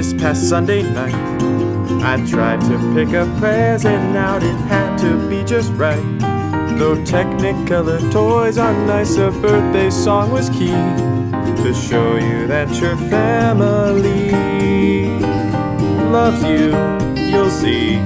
This past Sunday night, I tried to pick a present out, it had to be just right. Though Technicolor toys are nice, a birthday song was key to show you that your family loves you. You'll see.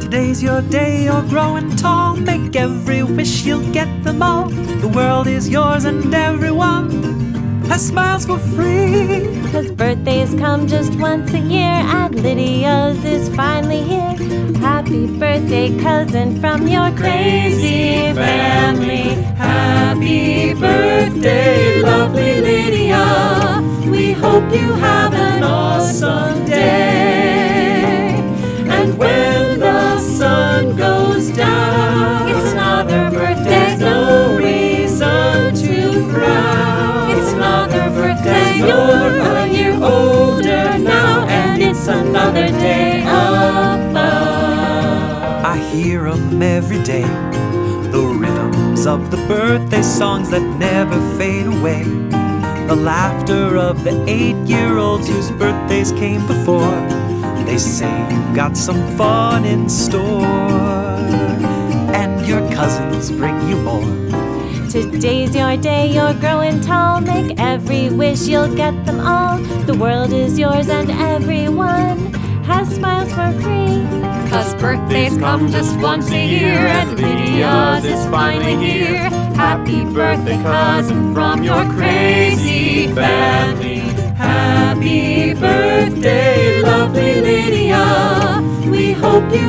Today's your day, you're growing tall. Make every wish, you'll get them all. The world is yours, and everyone smiles for free. Cause birthdays come just once a year, and Lydia's is finally here. Happy birthday, cousin, from your crazy family. Happy birthday, lovely Lydia. We hope you every day. The rhythms of the birthday songs that never fade away. The laughter of the eight year olds whose birthdays came before. They say you've got some fun in store. And your cousins bring you more. Today's your day, you're growing tall. Make every wish, you'll get them all. The world is yours, and everyone has smiles for free. Cause birthdays come just once a year, and Lydia's is finally here. Happy birthday, cousin, from your crazy family. Happy birthday, lovely Lydia. We hope you